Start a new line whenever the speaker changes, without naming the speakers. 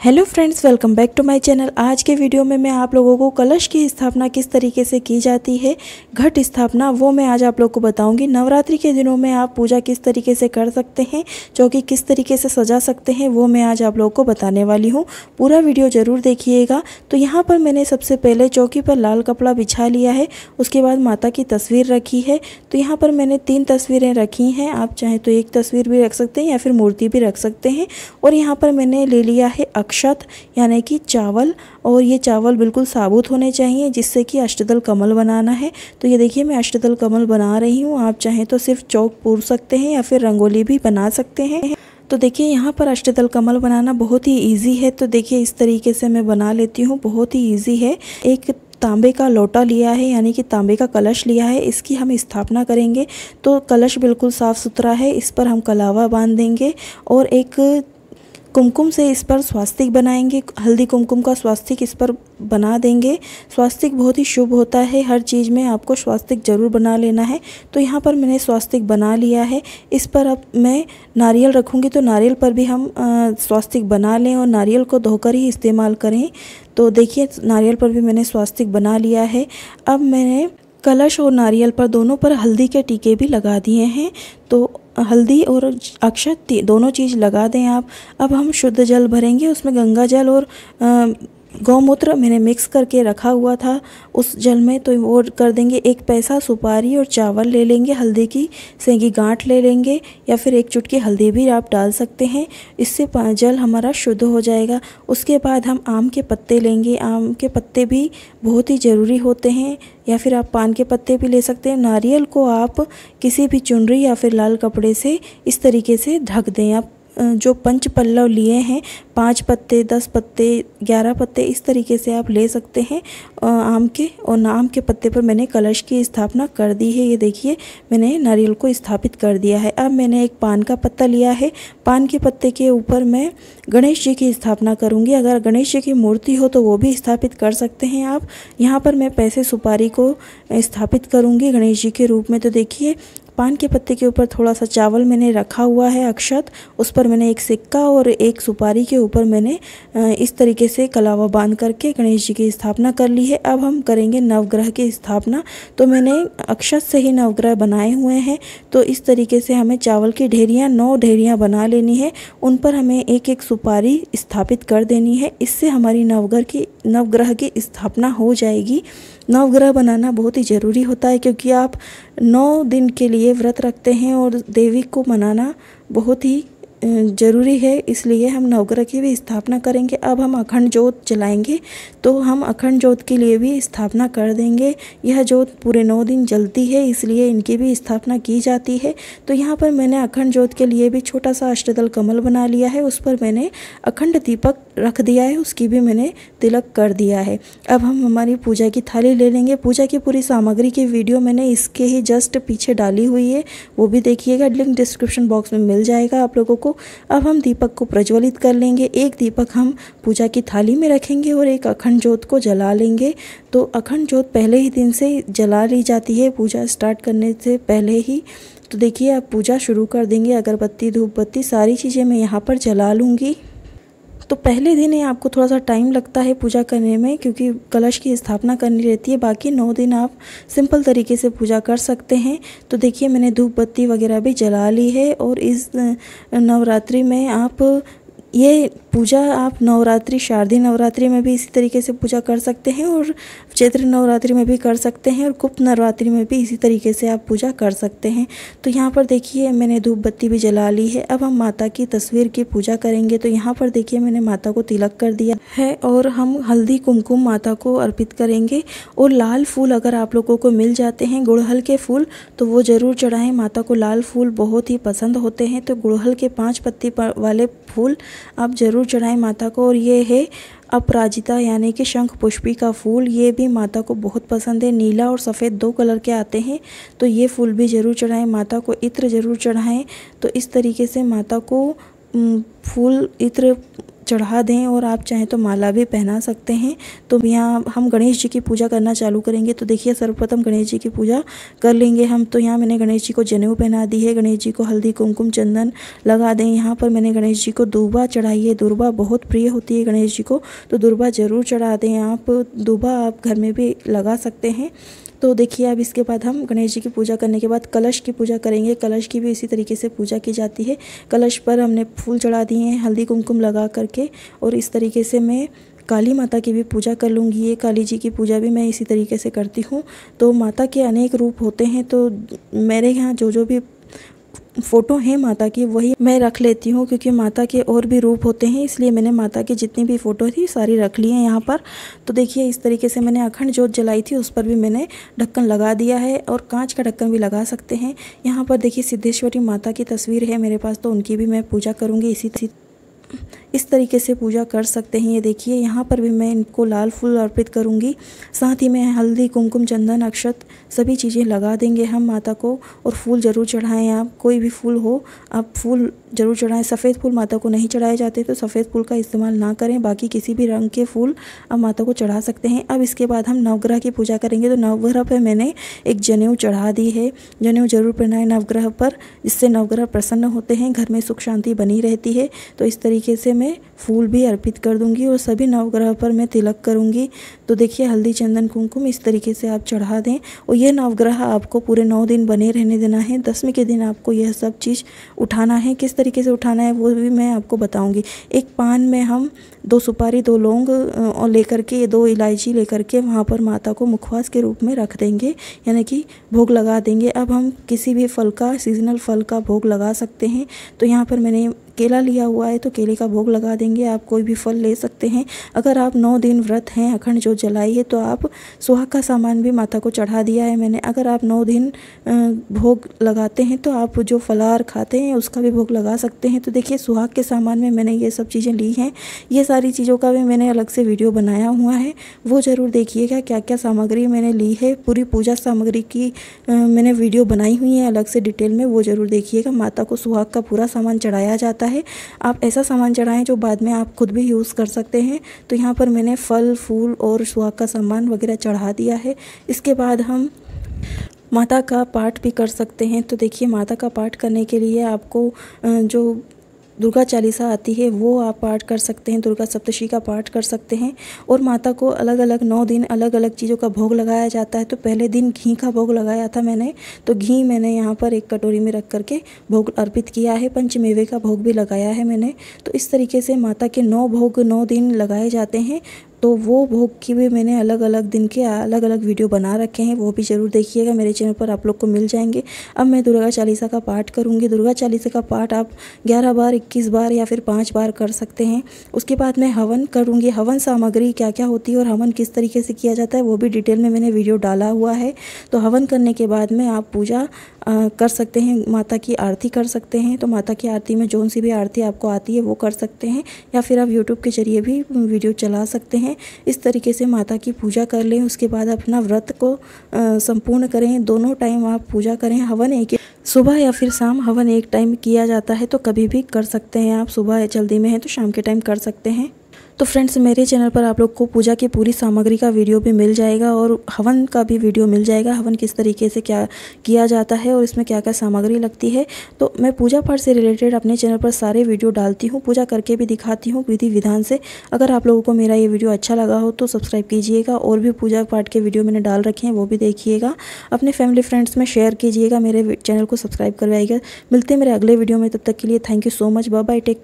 Hello friends welcome back to my channel आज के video में मैं आप लोगों को कलश की स्थापना किस तरीके से की जाती है, घट स्थापना, वो मैं आज आप लोग को बताऊँगी। नवरात्रि के दिनों में आप पूजा किस तरीके से कर सकते हैं चौकी किस तरीके से सजा सकते हैं, वो मैं आज आप लोगों को बताने वाली हूँ। पूरा वीडियो ज़रूर देखिएगा। तो यहाँ पर मैंने सबसे पहले चौकी पर लाल कपड़ा बिछा लिया है, उसके बाद माता की तस्वीर रखी है। तो यहाँ पर मैंने तीन तस्वीरें रखी हैं, आप चाहें तो एक तस्वीर भी रख सकते हैं या फिर मूर्ति भी रख सकते हैं। और यहाँ पर मैंने ले लिया है अक्षत, यानी कि चावल, और ये चावल बिल्कुल साबुत होने चाहिए, जिससे कि अष्टदल कमल बनाना है। तो ये देखिए, मैं अष्टदल कमल बना रही हूँ। आप चाहें तो सिर्फ़ चौक पूर सकते हैं या फिर रंगोली भी बना सकते हैं। तो देखिए, यहाँ पर अष्टदल कमल बनाना बहुत ही इजी है। तो देखिए, इस तरीके से मैं बना लेती हूँ। बहुत ही इजी है। एक तांबे का लोटा लिया है, यानी कि तांबे का कलश लिया है। इसकी हम स्थापना करेंगे। तो कलश बिल्कुल साफ़ सुथरा है। इस पर हम कलावा बाँध देंगे। और एक कुमकुम से इस पर स्वास्तिक बनाएँगे, हल्दी कुमकुम का स्वास्तिक इस पर बना देंगे। स्वास्तिक बहुत ही शुभ होता है, हर चीज़ में आपको स्वास्तिक ज़रूर बना लेना है। तो यहाँ पर मैंने स्वास्तिक बना लिया है। इस पर अब मैं नारियल रखूँगी तो नारियल पर भी हम स्वास्तिक बना लें और नारियल को धोकर ही इस्तेमाल करें। तो देखिए, नारियल पर भी मैंने स्वास्तिक बना लिया है। अब मैंने कलश और नारियल पर दोनों पर हल्दी के टीके भी लगा दिए हैं। तो हल्दी और अक्षत दोनों चीज़ लगा दें आप। अब हम शुद्ध जल भरेंगे, उसमें गंगा जल और गौमूत्र मैंने मिक्स करके रखा हुआ था। उस जल में तो वो कर देंगे एक पैसा, सुपारी और चावल ले लेंगे, हल्दी की सेंगी गांठ ले लेंगे या फिर एक चुटकी हल्दी भी आप डाल सकते हैं। इससे जल हमारा शुद्ध हो जाएगा। उसके बाद हम आम के पत्ते लेंगे। आम के पत्ते भी बहुत ही ज़रूरी होते हैं या फिर आप पान के पत्ते भी ले सकते हैं। नारियल को आप किसी भी चुनरी या फिर लाल कपड़े से इस तरीके से ढक दें। आप जो पंच पल्लव लिए हैं, पाँच पत्ते, दस पत्ते, ग्यारह पत्ते, इस तरीके से आप ले सकते हैं। आम के और आम के पत्ते पर मैंने कलश की स्थापना कर दी है। ये देखिए, मैंने नारियल को स्थापित कर दिया है। अब मैंने एक पान का पत्ता लिया है। पान के पत्ते के ऊपर मैं गणेश जी की स्थापना करूँगी। अगर गणेश जी की मूर्ति हो तो वो भी स्थापित कर सकते हैं आप। यहाँ पर मैं पैसे सुपारी को स्थापित करूँगी गणेश जी के रूप में। तो देखिए पान के पत्ते के ऊपर थोड़ा सा चावल मैंने रखा हुआ है अक्षत। उस पर मैंने एक सिक्का और एक सुपारी के ऊपर मैंने इस तरीके से कलावा बाँध करके गणेश जी की स्थापना कर ली है। अब हम करेंगे नवग्रह की स्थापना। तो मैंने अक्षत से ही नवग्रह बनाए हुए हैं। तो इस तरीके से हमें चावल की ढेरियाँ, नौ ढेरियाँ बना लेनी है। उन पर हमें एक एक सुपारी स्थापित कर देनी है। इससे हमारी नवग्रह की नवग्रह की स्थापना हो जाएगी। नवग्रह बनाना बहुत ही ज़रूरी होता है क्योंकि आप नौ दिन के लिए व्रत रखते हैं और देवी को मनाना बहुत ही ज़रूरी है। इसलिए हम नवग्रह की भी स्थापना करेंगे। अब हम अखंड जोत जलाएँगे तो हम अखंड जोत के लिए भी स्थापना कर देंगे। यह जोत पूरे नौ दिन जलती है, इसलिए इनकी भी स्थापना की जाती है। तो यहाँ पर मैंने अखंड जोत के लिए भी छोटा सा अष्टदल कमल बना लिया है। उस पर मैंने अखंड दीपक रख दिया है, उसकी भी मैंने तिलक कर दिया है। अब हम हमारी पूजा की थाली ले लेंगे। पूजा की पूरी सामग्री की वीडियो मैंने इसके ही जस्ट पीछे डाली हुई है, वो भी देखिएगा लिंक डिस्क्रिप्शन बॉक्स में मिल जाएगा आप लोगों को। अब हम दीपक को प्रज्वलित कर लेंगे। एक दीपक हम पूजा की थाली में रखेंगे और एक अखंड ज्योत को जला लेंगे। तो अखंड ज्योत पहले ही दिन से जला ली जाती है, पूजा स्टार्ट करने से पहले ही। तो देखिए आप पूजा शुरू कर देंगे। अगरबत्ती धूप बत्ती सारी चीज़ें मैं यहाँ पर जला लूँगी। तो पहले दिन ही आपको थोड़ा सा टाइम लगता है पूजा करने में, क्योंकि कलश की स्थापना करनी रहती है। बाकी नौ दिन आप सिंपल तरीके से पूजा कर सकते हैं। तो देखिए, मैंने धूप बत्ती वगैरह भी जला ली है और इस नवरात्रि में आप ये पूजा आप नवरात्रि, शारदीय नवरात्रि में भी इसी तरीके से पूजा कर सकते हैं। और चैत्र नवरात्रि में भी कर सकते हैं और गुप्त नवरात्रि में भी इसी तरीके से आप पूजा कर सकते हैं। तो यहाँ पर देखिए, मैंने धूप बत्ती भी जला ली है। अब हम माता की तस्वीर की पूजा करेंगे। तो यहाँ पर देखिए, मैंने माता को तिलक कर दिया है और हम हल्दी कुमकुम माता को अर्पित करेंगे और लाल फूल अगर आप लोगों को मिल जाते हैं, गुड़हल के फूल तो वो ज़रूर चढ़ाएँ। माता को लाल फूल बहुत ही पसंद होते हैं। तो गुड़हल के पाँच पत्ती वाले फूल आप ज़रूर चढ़ाएँ माता को और ये है अपराजिता, यानी कि शंख पुष्पी का फूल, ये भी माता को बहुत पसंद है। नीला और सफ़ेद दो कलर के आते हैं तो ये फूल भी ज़रूर चढ़ाएँ। माता को इत्र ज़रूर चढ़ाएँ। तो इस तरीके से माता को फूल इत्र चढ़ा दें और आप चाहें तो माला भी पहना सकते हैं। तो यहाँ हम गणेश जी की पूजा करना चालू करेंगे। तो देखिए, सर्वप्रथम गणेश जी की पूजा कर लेंगे हम। तो यहाँ मैंने गणेश जी को जनेऊ पहना दी है। गणेश जी को हल्दी, कुमकुम, चंदन लगा दें। यहाँ पर मैंने गणेश जी को दूबा चढ़ाई है। दुर्बा बहुत प्रिय होती है गणेश जी को। तो दुर्बा ज़रूर चढ़ा दें आप। दूबा आप घर में भी लगा सकते हैं। तो देखिए, अब इसके बाद हम गणेश जी की पूजा करने के बाद कलश की पूजा करेंगे। कलश की भी इसी तरीके से पूजा की जाती है। कलश पर हमने फूल चढ़ा दिए हैं, हल्दी कुमकुम लगा करके और इस तरीके से मैं काली माता की भी पूजा कर लूँगी। ये काली जी की पूजा भी मैं इसी तरीके से करती हूँ। तो माता के अनेक रूप होते हैं तो मेरे यहाँ जो जो भी फ़ोटो है माता की, वही मैं रख लेती हूँ क्योंकि माता के और भी रूप होते हैं, इसलिए मैंने माता की जितनी भी फ़ोटो थी सारी रख ली है यहाँ पर। तो देखिए, इस तरीके से मैंने अखंड जोत जलाई थी, उस पर भी मैंने ढक्कन लगा दिया है और कांच का ढक्कन भी लगा सकते हैं। यहाँ पर देखिए, सिद्धेश्वरी माता की तस्वीर है मेरे पास तो उनकी भी मैं पूजा करूँगी इसी इस तरीके से पूजा कर सकते हैं। ये देखिए, यहाँ पर भी मैं इनको लाल फूल अर्पित करूँगी। साथ ही में हल्दी, कुमकुम, चंदन, अक्षत सभी चीज़ें लगा देंगे हम माता को और फूल ज़रूर चढ़ाएँ। आप कोई भी फूल हो, आप फूल ज़रूर चढ़ाएँ। सफ़ेद फूल माता को नहीं चढ़ाए जाते तो सफ़ेद फूल का इस्तेमाल ना करें। बाकी किसी भी रंग के फूल आप माता को चढ़ा सकते हैं। अब इसके बाद हम नवग्रह की पूजा करेंगे। तो नवग्रह पर मैंने एक जनेऊ चढ़ा दी है। जनेऊ ज़रूर पहनाएँ नवग्रह पर, जिससे नवग्रह प्रसन्न होते हैं, घर में सुख शांति बनी रहती है। तो इस तरीके से मैं फूल भी अर्पित कर दूँगी और सभी नवग्रह पर मैं तिलक करूँगी। तो देखिए, हल्दी चंदन कुमकुम इस तरीके से आप चढ़ा दें और यह नवग्रह आपको पूरे नौ दिन बने रहने देना है। दसवीं के दिन आपको यह सब चीज़ उठाना है। किस तरीके से उठाना है, वो भी मैं आपको बताऊँगी। एक पान में हम दो सुपारी, दो लौंग और लेकर के, दो इलायची लेकर के वहाँ पर माता को मुखवास के रूप में रख देंगे। यानी कि भोग लगा देंगे। अब हम किसी भी फल का सीजनल फल का भोग लगा सकते हैं। तो यहाँ पर मैंने केला लिया हुआ है तो केले का भोग लगा देंगे। आप कोई भी फल ले सकते हैं। अगर आप नौ दिन व्रत हैं, अखंड जो जलाई है तो आप सुहाग का सामान भी माता को चढ़ा दिया है मैंने। अगर आप नौ दिन भोग लगाते हैं तो आप जो फलार खाते हैं, उसका भी भोग लगा सकते हैं। तो देखिए, सुहाग के सामान में मैंने ये सब चीज़ें ली हैं। ये सारी चीज़ों का भी मैंने अलग से वीडियो बनाया हुआ है। वो ज़रूर देखिएगा क्या क्या सामग्री मैंने ली है। पूरी पूजा सामग्री की मैंने वीडियो बनाई हुई है अलग से डिटेल में। वो ज़रूर देखिएगा, माता को सुहाग का पूरा सामान चढ़ाया जाता है। आप ऐसा सामान चढ़ाएँ जो बाद में आप खुद भी यूज़ कर सकते हैं। तो यहाँ पर मैंने फल, फूल और सुहाग का सामान वगैरह चढ़ा दिया है। इसके बाद हम माता का पाठ भी कर सकते हैं। तो देखिए, माता का पाठ करने के लिए आपको जो दुर्गा चालीसा आती है, वो आप पाठ कर सकते हैं, दुर्गा सप्तशी का पाठ कर सकते हैं। और माता को अलग अलग नौ दिन अलग अलग चीज़ों का भोग लगाया जाता है। तो पहले दिन घी का भोग लगाया था मैंने तो घी मैंने यहाँ पर एक कटोरी में रख करके भोग अर्पित किया है, पंचमेवे का भोग भी लगाया है मैंने। तो इस तरीके से माता के नौ भोग नौ दिन लगाए जाते हैं। तो वो भोग की भी मैंने अलग अलग दिन के अलग अलग वीडियो बना रखे हैं, वो भी ज़रूर देखिएगा मेरे चैनल पर, आप लोग को मिल जाएँगे। अब मैं दुर्गा चालीसा का पाठ करूँगी। दुर्गा चालीसा का पाठ आप 11 बार 21 बार या फिर पाँच बार कर सकते हैं। उसके बाद मैं हवन करूँगी। हवन सामग्री क्या क्या होती है और हवन किस तरीके से किया जाता है, वो भी डिटेल में मैंने वीडियो डाला हुआ है। तो हवन करने के बाद में आप पूजा आ, कर सकते हैं माता की आरती कर सकते हैं तो माता की आरती में जौन सी भी आरती आपको आती है वो कर सकते हैं या फिर आप यूट्यूब के ज़रिए भी वीडियो चला सकते हैं। इस तरीके से माता की पूजा कर लें उसके बाद अपना व्रत को संपूर्ण करें दोनों टाइम आप पूजा करें हवन एक सुबह या फिर शाम हवन एक टाइम किया जाता है तो कभी भी कर सकते हैं आप सुबह जल्दी में हैं तो शाम के टाइम कर सकते हैं। तो फ्रेंड्स मेरे चैनल पर आप लोग को पूजा की पूरी सामग्री का वीडियो भी मिल जाएगा और हवन का भी वीडियो मिल जाएगा। हवन किस तरीके से क्या किया जाता है और इसमें क्या क्या सामग्री लगती है। तो मैं पूजा पाठ से रिलेटेड अपने चैनल पर सारे वीडियो डालती हूँ, पूजा करके भी दिखाती हूँ विधि विधान से। अगर आप लोगों को मेरा ये वीडियो अच्छा लगा हो तो सब्सक्राइब कीजिएगा और भी पूजा पाठ के वीडियो मैंने डाल रखे हैं, वो भी देखिएगा। अपने फैमिली फ्रेंड्स में शेयर कीजिएगा, मेरे चैनल को सब्सक्राइब करवाइएगा। मिलते हैं मेरे अगले वीडियो में, तब तक के लिए thank you so much bye take